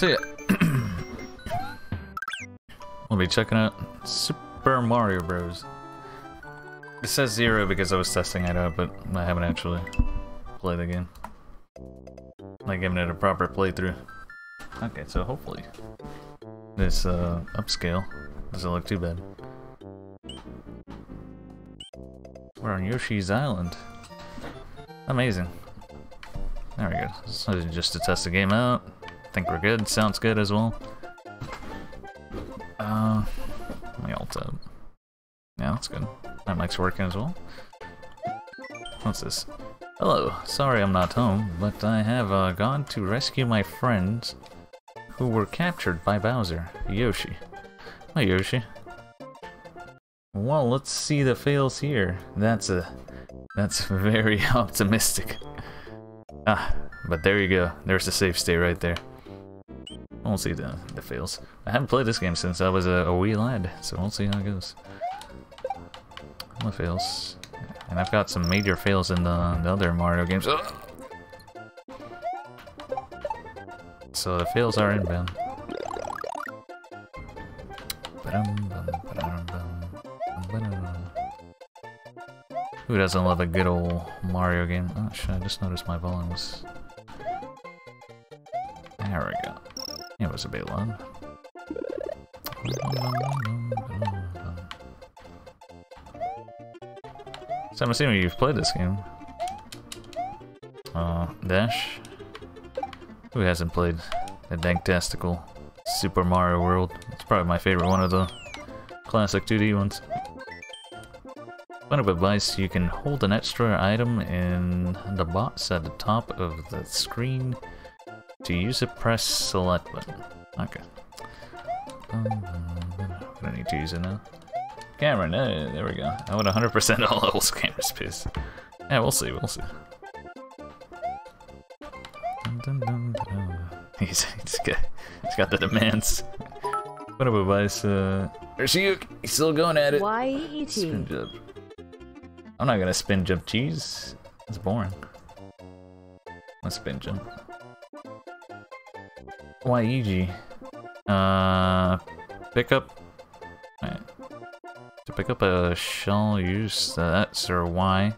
So yeah, we'll be checking out Super Mario Bros. It says zero because I was testing it out, but I haven't actually played the game. Like giving it a proper playthrough. Okay, so hopefully this uh, upscale doesn't look too bad. We're on Yoshi's Island. Amazing. There we go. So just to test the game out. Think we're good. Sounds good as well. Uh, my alt tab. Yeah, that's good. That mic's working as well. What's this? Hello. Sorry I'm not home, but I have uh, gone to rescue my friends who were captured by Bowser. Yoshi. Hi, Yoshi. Well, let's see the fails here. That's a... That's very optimistic. Ah, but there you go. There's the safe state right there. We'll see the, the fails. I haven't played this game since I was a, a wee lad, so we'll see how it goes. The fails. And I've got some major fails in the, the other Mario games. So the fails are inbound. Who doesn't love a good old Mario game? Oh shit, I just noticed my volumes. There we go. Was a bit loud. So I'm assuming you've played this game. Uh, Dash? Who hasn't played the Danktastical Super Mario World? It's probably my favorite one of the classic 2D ones. Point of advice, you can hold an extra item in the box at the top of the screen. To use it, press select button. Okay. Um, I don't need to use it now. Camera, no, there we go. I want 100% all levels camera space. Yeah, we'll see, we'll see. He's, he's, got, he's got the demands. What of advice, uh... There's you! He's still going at it! Y-E-T. I'm not gonna spin jump cheese. It's boring. Let's spin jump. YEG. Uh, pick up. Right. To pick up a shell, use the X or Y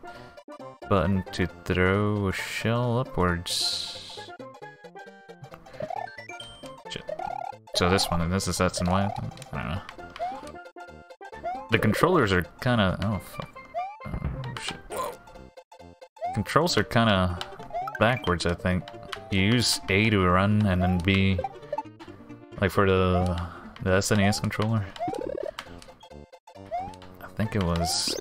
button to throw a shell upwards. Shit. So this one, and this is X and Y. I don't know. The controllers are kind of. Oh fuck. Shit. Controls are kind of backwards, I think. You use A to run and then B, like for the, the SNES controller. I think it was...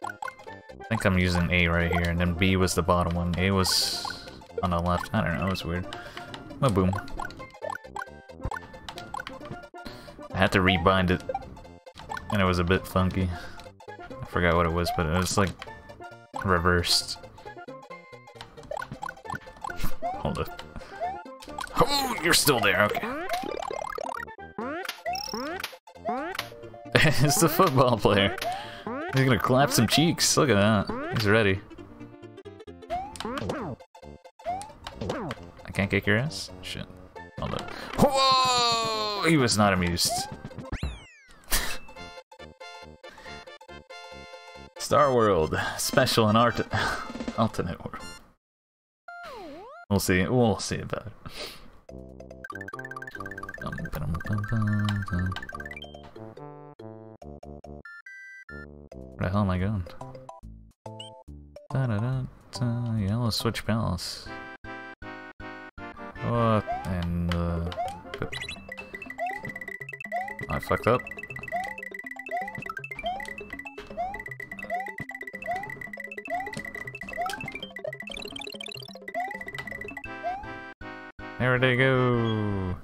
I think I'm using A right here, and then B was the bottom one. A was on the left. I don't know, it was weird. But boom. I had to rebind it, and it was a bit funky. I forgot what it was, but it was like reversed. Hold up. You're still there, okay. it's the football player. He's gonna clap some cheeks. Look at that. He's ready. I can't kick your ass? Shit. Hold up. Whoa! He was not amused. Star World, special and art alternate world. We'll see. We'll see about it. Where the hell am I going? Da da da da. Yellow Switch Palace. What? And uh, I fucked up. There they go.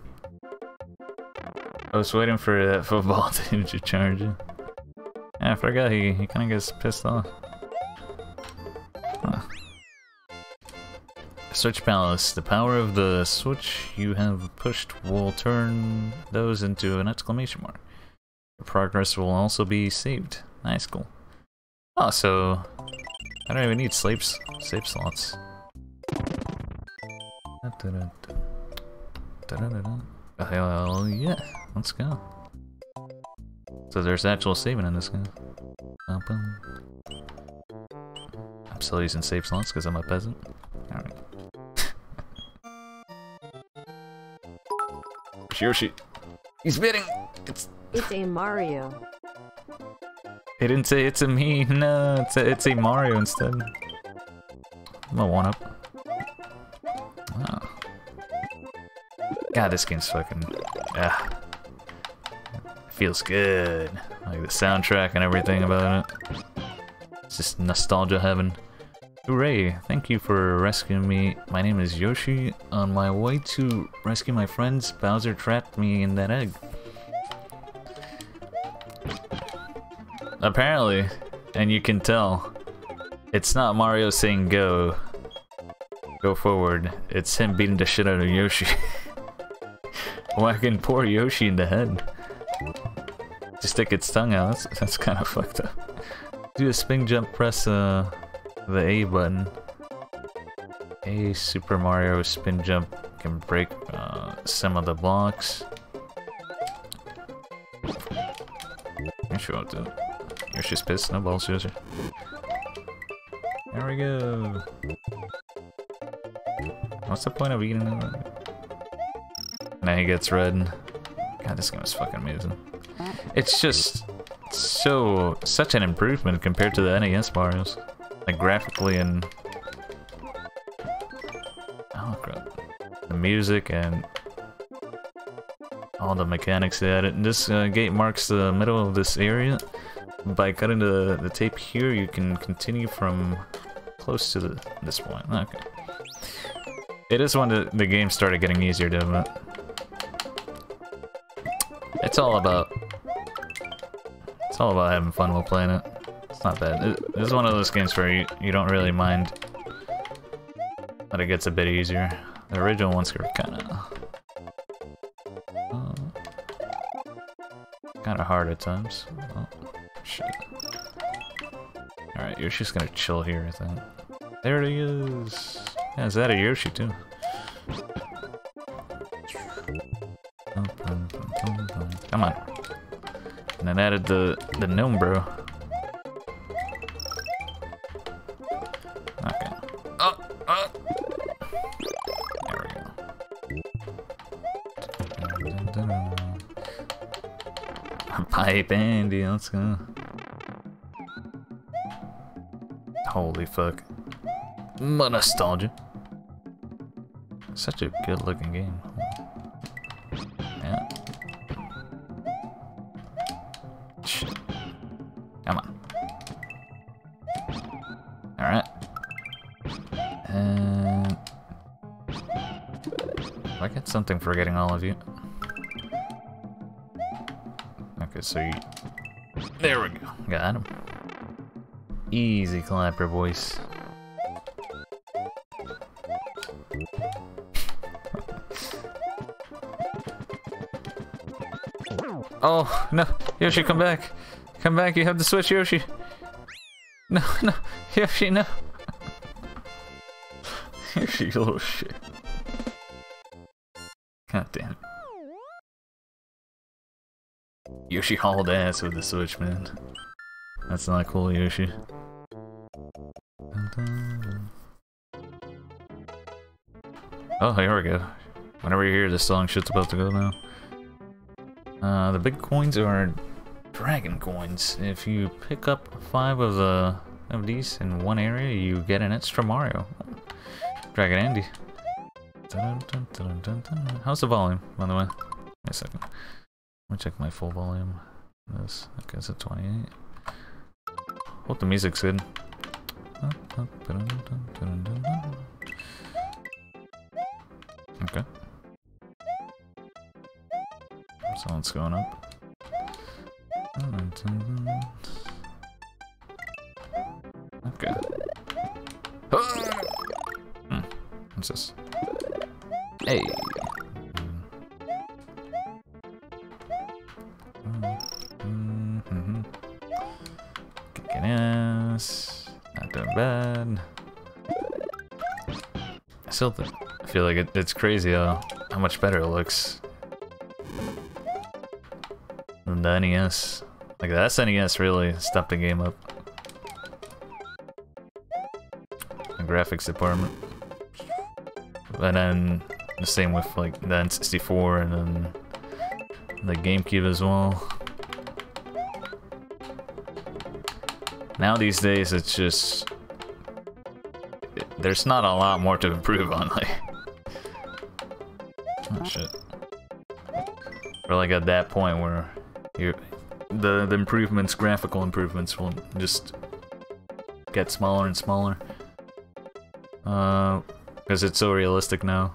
I was waiting for that football to charge him. Yeah, I forgot he, he kind of gets pissed off. Huh. Switch Palace. The power of the switch you have pushed will turn those into an exclamation mark. The progress will also be saved. Nice, cool. Oh, so I don't even need sleep, sleep slots. Da-da-da-da. Hell yeah, let's go. So there's actual saving in this game. Bum-bum. I'm still using save slots because I'm a peasant. Alright. Yoshi. He's bidding! It's It's a Mario. He didn't say it's a me. No, it's a, it's a Mario instead. I'm a one God, this game's fucking. Yeah. Feels good. Like the soundtrack and everything about it. It's just nostalgia heaven. Hooray! Thank you for rescuing me. My name is Yoshi. On my way to rescue my friends, Bowser trapped me in that egg. Apparently, and you can tell, it's not Mario saying go. Go forward. It's him beating the shit out of Yoshi. Whacking poor Yoshi in the head. Just stick its tongue out. That's, that's kind of fucked up. Do a spin jump, press uh, the A button. A Super Mario spin jump can break uh, some of the blocks. You sure I'll do. Yoshi's pissed, no balls, Yoshi. There we go. What's the point of eating it? Now he gets red. God, this game is fucking amazing. It's just so such an improvement compared to the NES Mario's, like graphically and oh crap, the music and all the mechanics they added. And this uh, gate marks the middle of this area. By cutting the the tape here, you can continue from close to the, this point. Okay. It is when the, the game started getting easier though, but it's all about it's all about having fun while playing it. It's not bad. It, this is one of those games where you, you don't really mind but it gets a bit easier. The original ones were kind of uh, kind of hard at times. Oh, shit. Alright, Yoshi's gonna chill here, I think. There it is! Yeah, is that a Yoshi too? Added the, the gnome bro. Okay. Oh, oh. There we go. Pipe Andy, let's go. Holy fuck. My nostalgia. Such a good looking game. I get something for getting all of you. Okay, so you... There we go. Got him. Easy clapper, boys. Oh, no. Yoshi, come back. Come back, you have to switch Yoshi. No, no. Yoshi, no. Yoshi, little shit. Yoshi hauled ass with the switch, man. That's not cool, Yoshi. Oh, here we go. Whenever you hear this song, shit's about to go now. Uh, the big coins are dragon coins. If you pick up five of the of these in one area, you get an extra Mario. Dragon Andy. How's the volume, by the way? Wait a second. Let me check my full volume. This, okay, it's at 28. Hope the music's good. Okay. Sound's going up. Okay. Hmm. What's this? Hey. Still feel like it, it's crazy how, how much better it looks than the NES. Like the SNES really stepped the game up. The graphics department. And then the same with like the N64 and then the GameCube as well. Now these days it's just there's not a lot more to improve on like oh shit. We're like at that point where you the the improvements graphical improvements will just get smaller and smaller. Uh because it's so realistic now.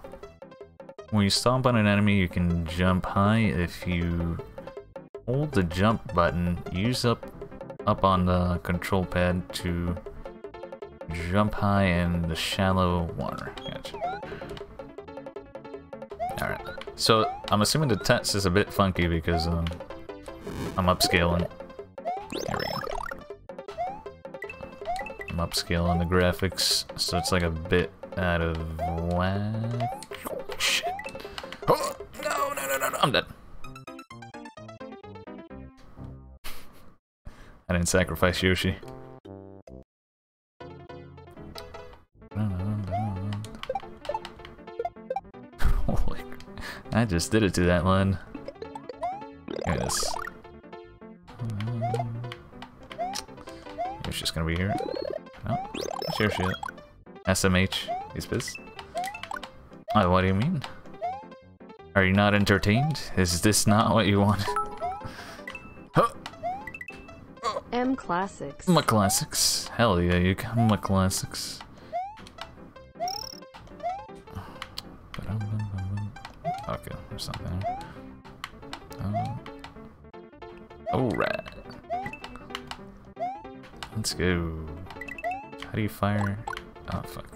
When you stomp on an enemy you can jump high. If you hold the jump button use up up on the control pad to jump high in the shallow water. Gotcha. Alright. So, I'm assuming the text is a bit funky because um, I'm upscaling. There we go. I'm upscaling the graphics, so it's like a bit out of whack. Oh, shit. Oh, no, no, no, no, no, I'm dead. I didn't sacrifice Yoshi. I just did it to that one. Here it is. It's just gonna be here. No, sure shit. SMH, he's pissed. Oh, what do you mean? Are you not entertained? Is this not what you want? M Classics. My classics. Hell yeah, you got my classics. go. How do you fire? Oh, fuck.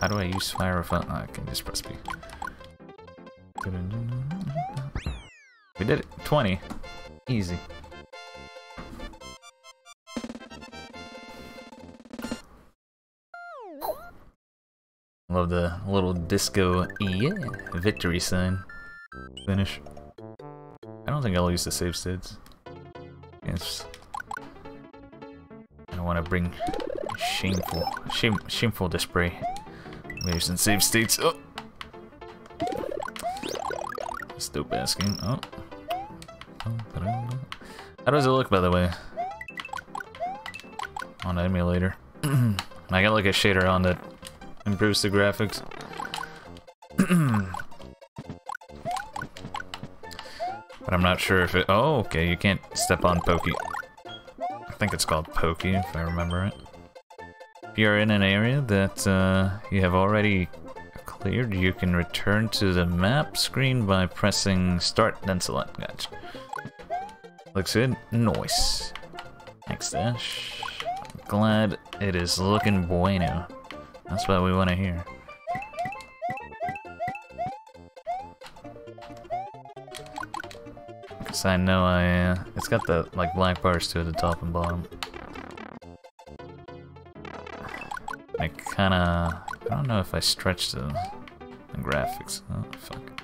How do I use fire with... Oh, I can just press B. We did it. 20. Easy. Love the little disco yeah victory sign. Finish. I don't think I'll use the save states. It's want to bring shameful, shame, shameful display. Waves and save states. Oh, dope asking. Oh. oh How does it look, by the way? On emulator. I got like a shader on that improves the graphics. I'm not sure if it... Oh, okay, you can't step on Pokey. I think it's called Pokey, if I remember it. If you're in an area that uh, you have already cleared, you can return to the map screen by pressing start, then select. Gotcha. Looks good. Nice. Next dash. Glad it is looking bueno. That's what we want to hear. I know I, uh, it's got the, like, black bars to the top and bottom. I kinda, I don't know if I stretched the, the graphics. Oh, fuck.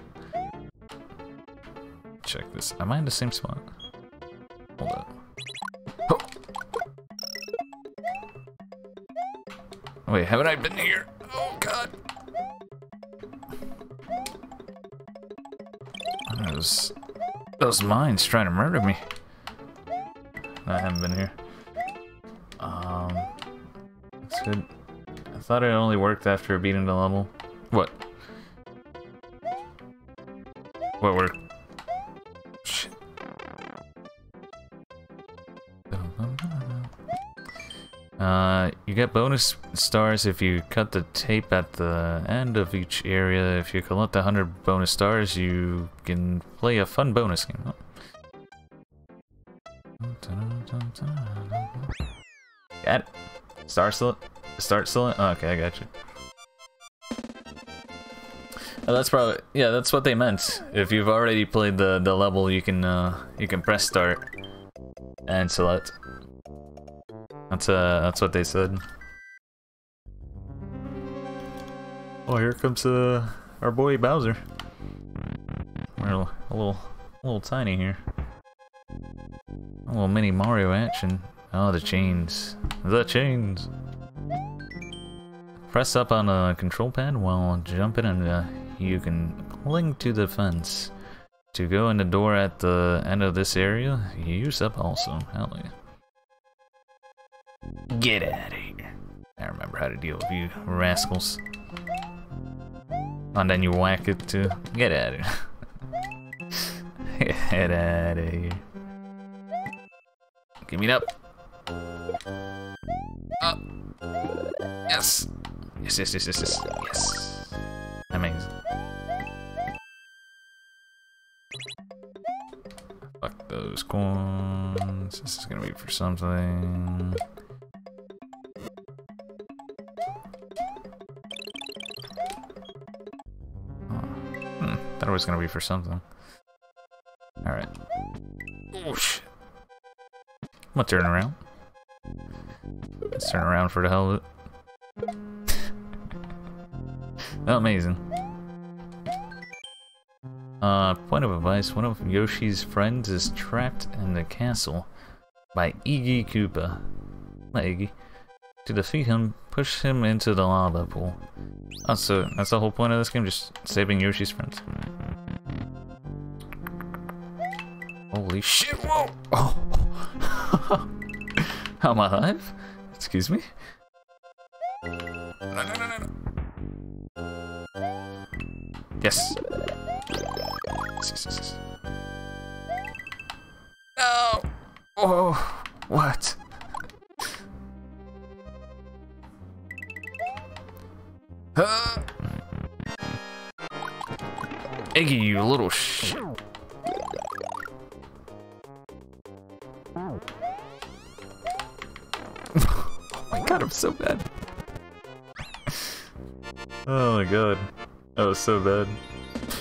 Check this. Am I in the same spot? Hold up. Oh. Wait, haven't I been here? Oh, God. That was those mines trying to murder me. I haven't been here. Um, that's good. I thought it only worked after beating the level. What? What worked? Uh, you get bonus stars if you cut the tape at the end of each area. If you collect 100 bonus stars, you can play a fun bonus game. Oh. Got it. Star select? Start select? Oh, okay, I got you. Oh, that's probably yeah. That's what they meant. If you've already played the the level, you can uh, you can press start and select. That's uh, that's what they said. Oh, here comes uh, our boy Bowser. We're a little, a little tiny here. A little mini Mario action. Oh, the chains. The chains. Press up on a control pad while jumping and uh, you can cling to the fence. To go in the door at the end of this area, use up also. Hell yeah. Get out of here. I remember how to deal with you rascals. And then you whack it to get out of here. get out of here. Give me up. Up. Yes. Yes, yes, yes, yes, yes. Yes. Amazing. Fuck those coins. This is gonna be for something. Hmm, thought gonna be for something. Alright. Oh. I'm gonna turn around. Let's turn around for the hell of it. oh, amazing. Uh, point of advice, one of Yoshi's friends is trapped in the castle by Iggy Koopa. Not Iggy. To defeat him, push him into the lava pool. Oh, so that's the whole point of this game, just saving Yoshi's friends. Holy shit, whoa! Oh! Am I alive? Excuse me? No, no, no, no, no. Yes. Yes, yes, yes, You little shit. oh my god, I'm so bad. oh my god. That was so bad.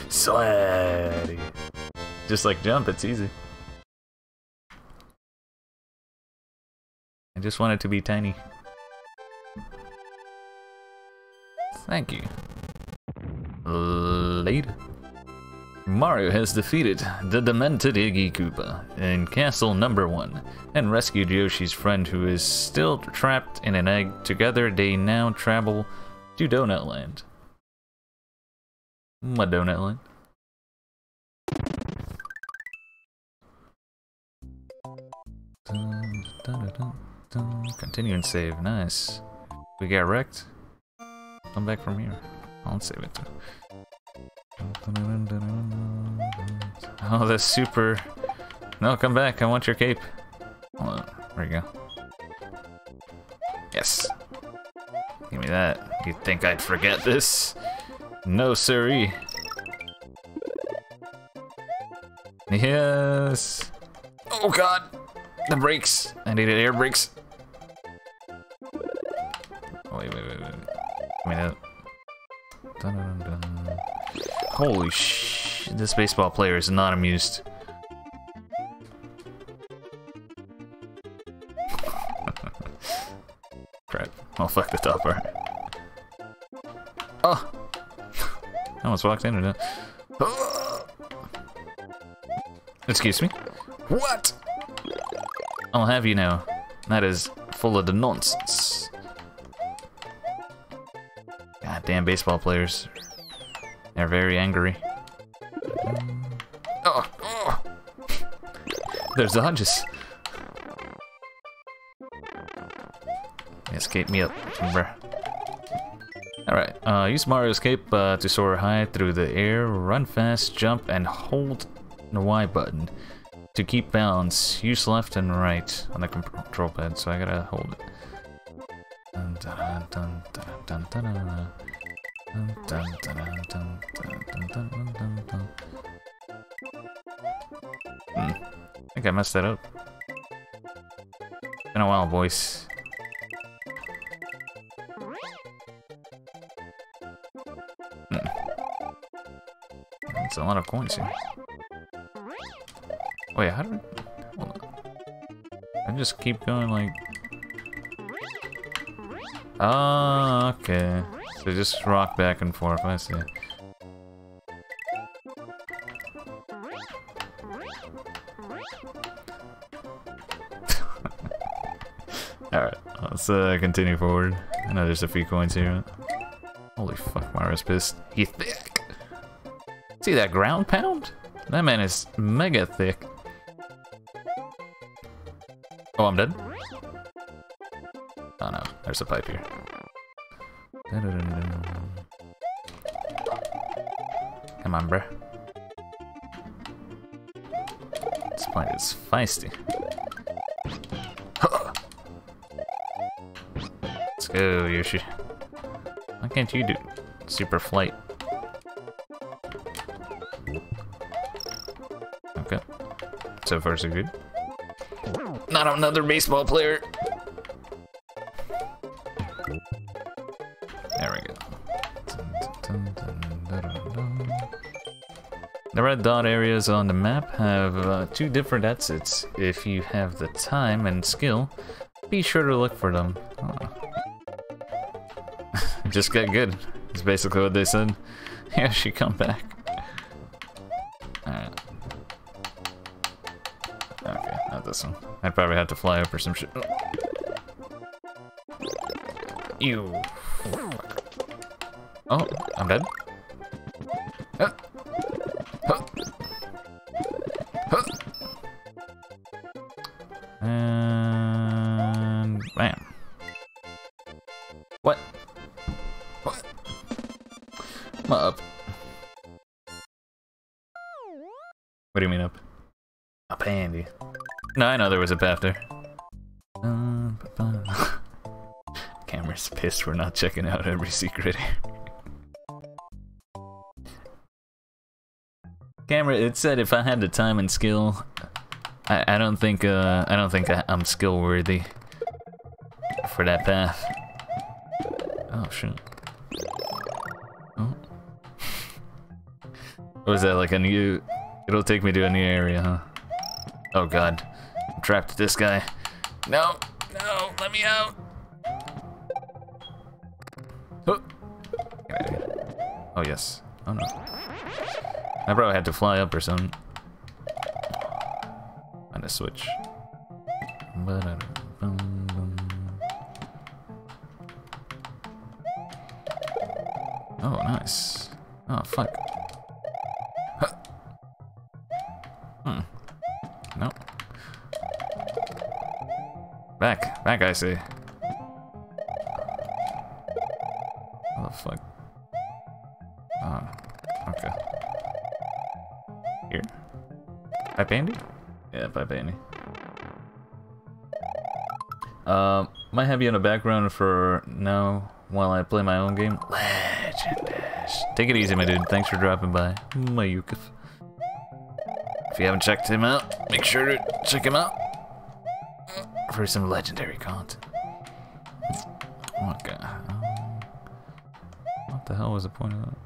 Sweaty. Just like jump, it's easy. I just want it to be tiny. Thank you. Later. Mario has defeated the demented Iggy Koopa in Castle Number 1 and rescued Yoshi's friend who is still trapped in an egg. Together they now travel to Donut Land. What Donut Land? Continue and save. Nice. We got wrecked. Come back from here. I'll save it. Oh, that's super. No, come back. I want your cape. There you go. Yes. Give me that. You think I'd forget this? No, siree. Yes. Oh god. The brakes. I needed air brakes. Wait, wait, wait, wait. Give me Holy sh! This baseball player is not amused. Crap. Oh, fuck the top part. Oh! I almost walked into that. Oh. Excuse me? What? I'll have you know. That is full of the nonsense. Goddamn baseball players. They're very angry. Oh, oh. There's dodges. Escape me up, bruh. Alright, uh, use Mario Escape uh, to soar high through the air, run fast, jump, and hold the Y button. To keep balance, use left and right on the control pad, so I gotta hold it. Dun, dun, dun, Hmm. I think I messed that up. It's Been a while, boys. Hmm. That's a lot of coins here. Wait, how do I... Just keep going like... Oh, okay. So just rock back and forth, I see. Alright, let's uh, continue forward. I know there's a few coins here. Holy fuck, Mario's pissed. He thick! See that ground pound? That man is mega thick. Oh, I'm dead? Oh no, there's a pipe here. Come on, bruh. This plant is feisty. Let's go, Yoshi. Why can't you do super flight? Okay. So far, so good. Not another baseball player. Red dot areas on the map have uh, two different exits. If you have the time and skill, be sure to look for them. Oh. Just get good. Is basically what they said. Yeah, she come back. Alright. Okay, not this one. I'd probably have to fly up or some shit. You. Oh, I'm dead. Know there was a path there. Camera's pissed we're not checking out every secret. Camera, it said if I had the time and skill, I, I don't think uh I don't think I, I'm skill worthy for that path. Oh shit. Oh. Was that like a new? It'll take me to a new area, huh? Oh god, I'm trapped with this guy. No, no, let me out. Oh, oh yes. Oh no. I probably had to fly up or something. Find a switch. Oh, nice. Oh, fuck. Back, I see. Oh, fuck. Oh, okay. Here. Pipe Andy? Yeah, Pipe Andy. Um, might have you in the background for now while I play my own game. Legend Dash. Take it easy, my dude. Thanks for dropping by. Mayukif. If you haven't checked him out, make sure to check him out for some legendary content. Okay. Um, what the hell was the point of that?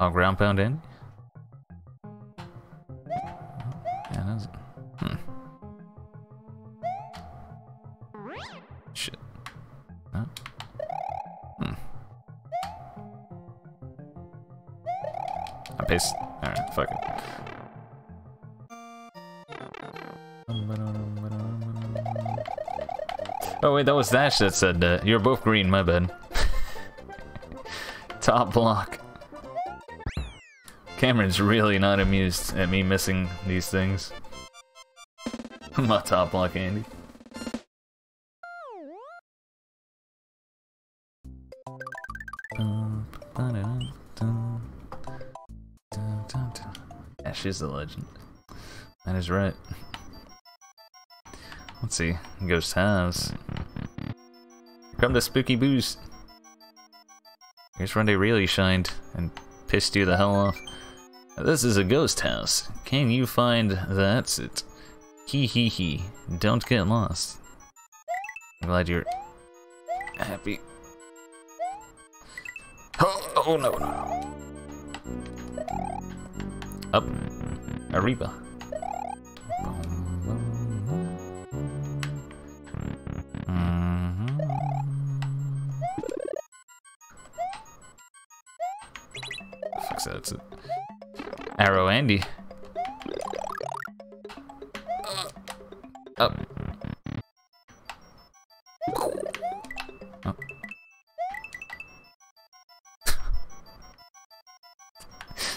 Oh, ground pound in? Yeah, that's. Hmm. Shit. Huh? Hmm. I paste. Alright, fuck it. Oh wait, that was Dash that said that. You're both green, my bad. Top block. Cameron's really not amused at me missing these things. My top block, Andy. Yeah, she's a legend. That is right. Let's see. Ghost House. Come to Spooky Boost. Here's when they really shined and pissed you the hell off. This is a ghost house. Can you find the it? Hee hee hee. Don't get lost. I'm glad you're happy. Oh, oh no, no. Up. Arriba. That's it. Arrow Andy. Up. Oh.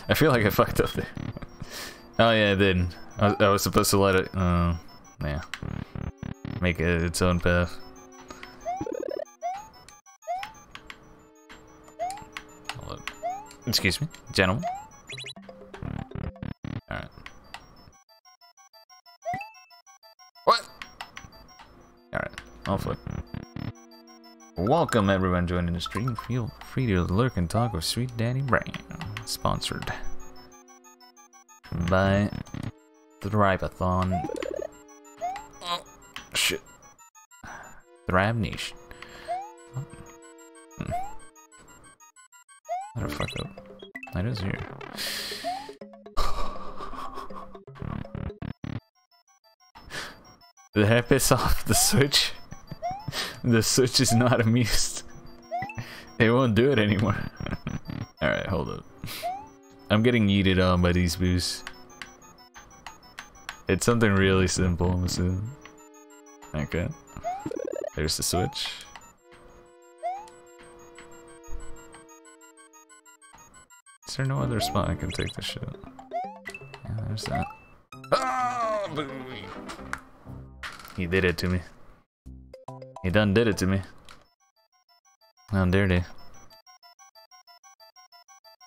I feel like I fucked up there. Oh yeah, I did. I was, I was supposed to let it. Uh, yeah. Make it its own path. Excuse me, gentlemen. Hmm. What? Alright, flip. Welcome everyone joining the stream. Feel free to lurk and talk with Sweet Daddy Brown. Sponsored by Thribathon. Oh, shit. Thrive Nation. What a fuck up. That is here. Did I piss off the switch? the switch is not amused. it won't do it anymore. Alright, hold up. I'm getting yeeted on by these boosts. It's something really simple, I'm assuming. Okay. There's the switch. Is there no other spot I can take this shit? Yeah, there's that. Oh, he did it to me. He done did it to me. How dare dirty.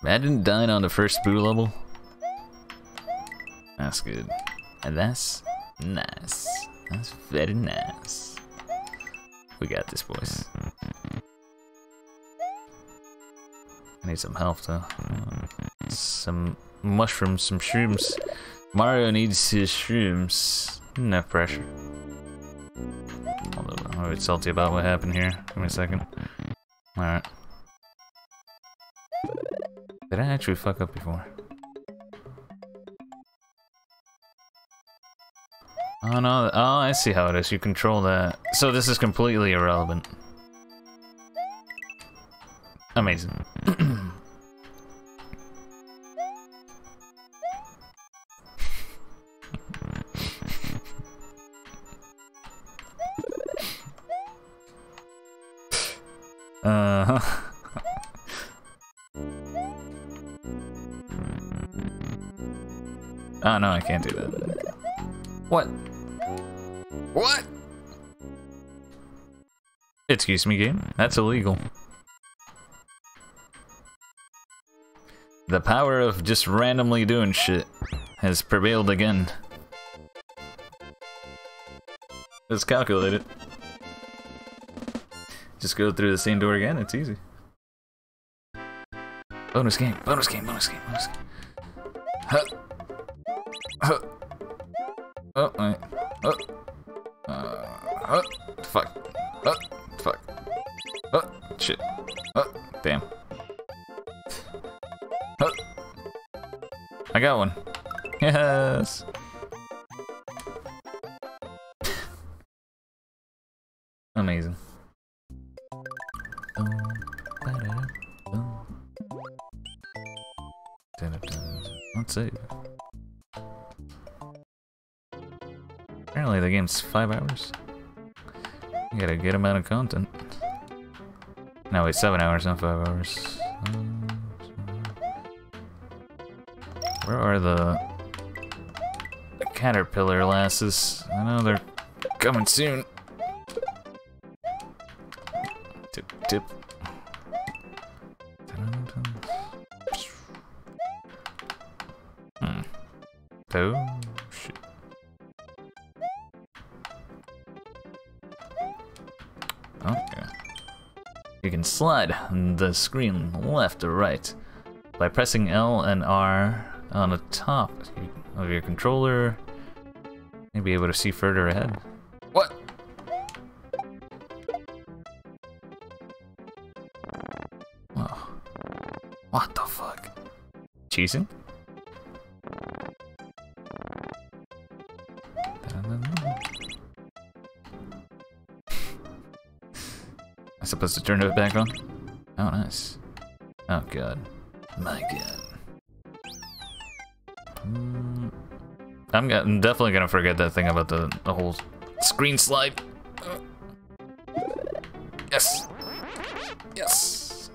Imagine dying on the first boo level. That's good. And that's nice. That's very nice. We got this, boys. Need some health, though. Some mushrooms, some shrooms. Mario needs his shrooms. No pressure. I'm a bit salty about what happened here. Give me a second. Alright. Did I actually fuck up before? Oh no, oh I see how it is, you control that. So this is completely irrelevant. Amazing. uh -huh. oh no, I can't do that. What? What? Excuse me, game. That's illegal. The power of just randomly doing shit has prevailed again. Let's calculate it. Just go through the same door again, it's easy. Bonus game, bonus game, bonus game, bonus game. Huh. Huh. Oh, wait. Oh. Uh, oh. Fuck. Fuck. I got one. Yes. Amazing. Let's see. Apparently the game's five hours. You got a good amount of content. No, wait, seven hours, not five hours. Where are the, the caterpillar lasses? I know they're coming soon. Tip, tip. Hmm. Oh, shit. Okay. You can slide the screen left or right by pressing L and R on the top of your controller. You'll be able to see further ahead. What? Oh. What the fuck? Cheesing? I'm supposed to turn it back on? Oh, nice. Oh, God. My God. I'm, I'm definitely gonna forget that thing about the, the whole screen slide. Yes. Yes.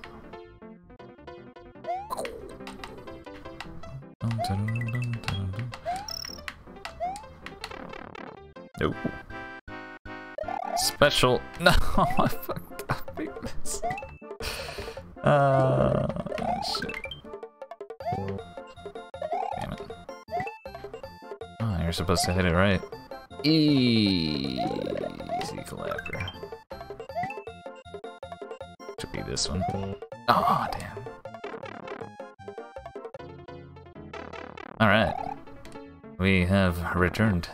Nope. Special. No, I fucked up. this. Uh, supposed to hit it right. Easy clapper. Should be this one. Oh, damn. Alright. We have returned.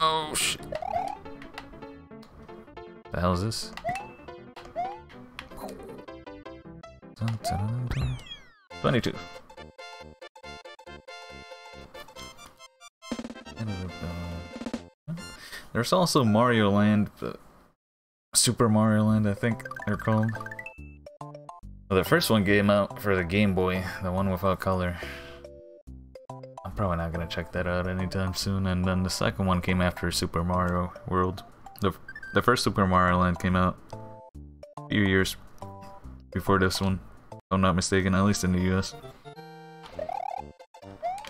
Oh, shit. The hell is this? Dun, There's also Mario Land, Super Mario Land, I think they're called. Well, the first one came out for the Game Boy, the one without color. I'm probably not gonna check that out anytime soon. And then the second one came after Super Mario World. The the first Super Mario Land came out a few years before this one, if I'm not mistaken, at least in the US.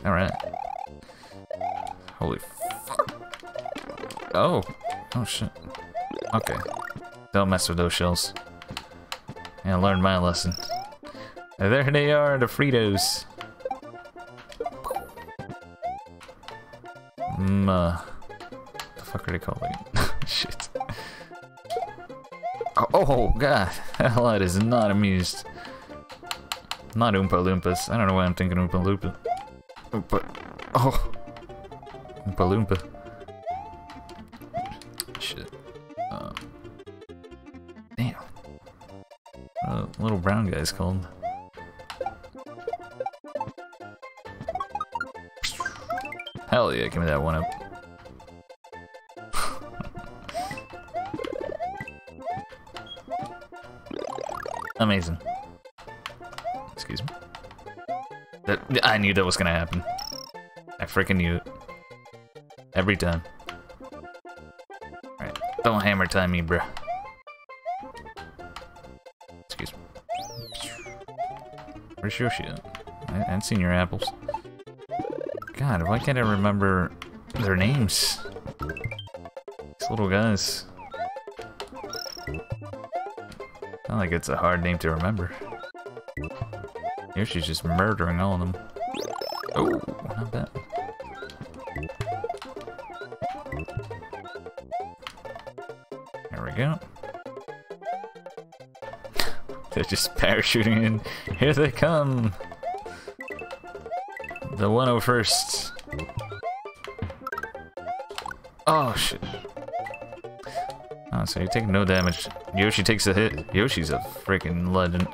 Alright. Holy. Oh. Oh shit. Okay. Don't mess with those shells. Yeah, I learned my lesson. And there they are, the Fritos. Mm, uh, the fuck are they called? again? Shit. Oh, oh, god. That is not amused. Not Oompa Loompas. I don't know why I'm thinking Oompa Loompa. Oompa. Oh. Oompa Loompa. Little brown guy's called. Hell yeah, give me that one up. Amazing. Excuse me. That, I knew that was gonna happen. I freaking knew it. Every time. Alright, don't hammer time me, bruh. Where's Yoshi at? I haven't seen your apples. God, why can't I remember their names? These little guys. Not like it's a hard name to remember. Yoshi's just murdering all of them. Oh, not bad. There we go. They're just parachuting in. Here they come! The 101st. Oh, shit. Oh, so you take no damage. Yoshi takes a hit. Yoshi's a freaking legend.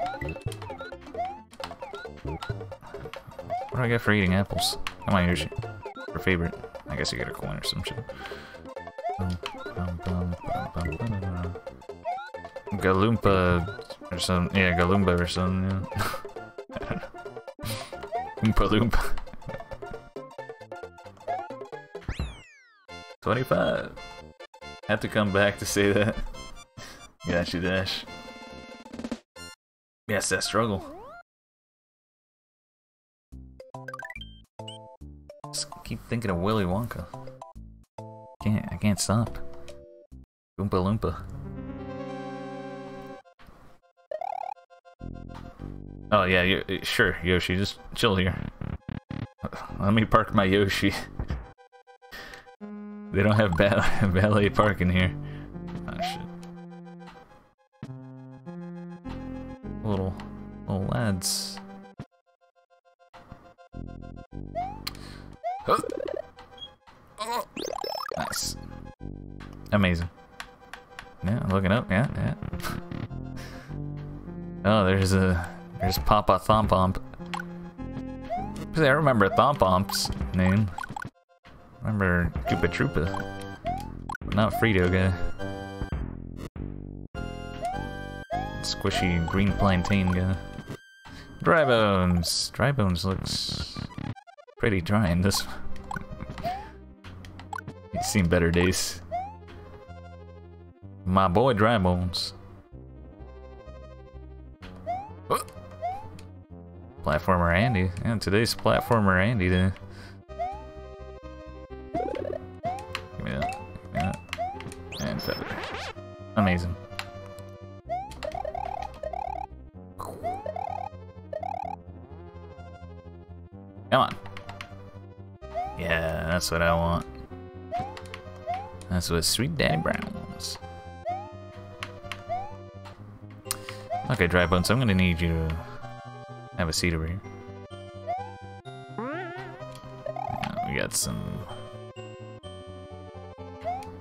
What do I get for eating apples? Come on, Yoshi. Your favorite. I guess you get a coin or some shit. Galumpa or some yeah, Galumba or something, yeah. I don't know. Oompa Loompa. 25. Have to come back to say that. Gotcha, Dash. Yes, that struggle. Just keep thinking of Willy Wonka. Can't, I can't stop. Oompa Loompa. Oh yeah, you, uh, sure, Yoshi, just chill here. Let me park my Yoshi. they don't have ba valet parking here. Oh shit. Little, little lads. Nice. Amazing. Yeah, looking up, yeah, yeah. oh, there's a there's Papa Thompomp. I remember Thompomp's name. remember Koopa Troopa. Not Frito guy. Squishy green plantain guy. Dry bones. Dry bones looks pretty dry in this. He's seen better days. My boy Dry Bones. Platformer Andy. And today's Platformer Andy day. Give me that. Give me that. And feather. Amazing. Come on. Yeah, that's what I want. That's what Sweet Daddy Brown wants. Okay, Dry Bones, I'm gonna need you to have a seat over here. We got some...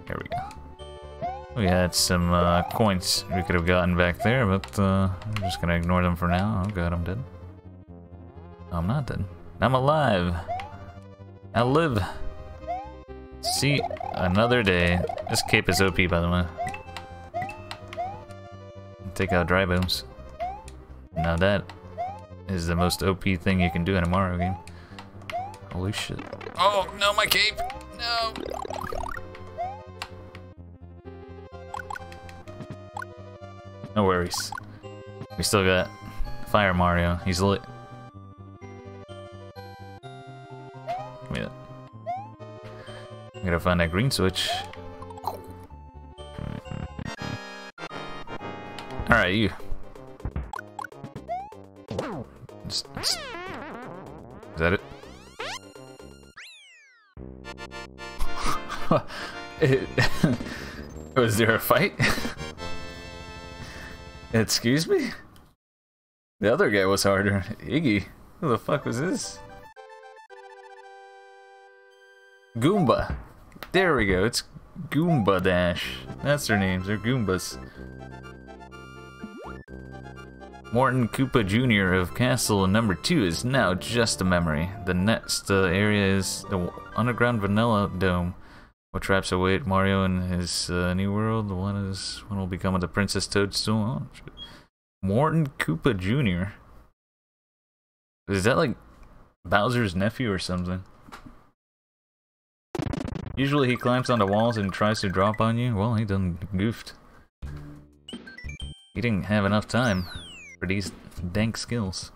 Here we go. We had some uh, coins we could have gotten back there, but uh, I'm just gonna ignore them for now. Oh god, I'm dead. I'm not dead. I'm alive. I live. See another day. This cape is OP, by the way. Take out dry bones. Now that is the most OP thing you can do in a Mario game. Holy shit. Oh, no, my cape! No! No worries. We still got Fire Mario. He's lit. Give me that. I gotta find that green switch. Alright, you. That it? It- Was there a fight? Excuse me? The other guy was harder. Iggy. Who the fuck was this? Goomba. There we go. It's Goomba Dash. That's their names. They're Goombas. Morton Koopa Jr. of Castle number 2 is now just a memory. The next uh, area is the underground Vanilla Dome, what traps await Mario in his uh, new world. The one is one will become the Princess Toadstool. Oh. Morton Koopa Jr. Is that like Bowser's nephew or something? Usually he climbs onto walls and tries to drop on you. Well, he done goofed. He didn't have enough time for these dank skills.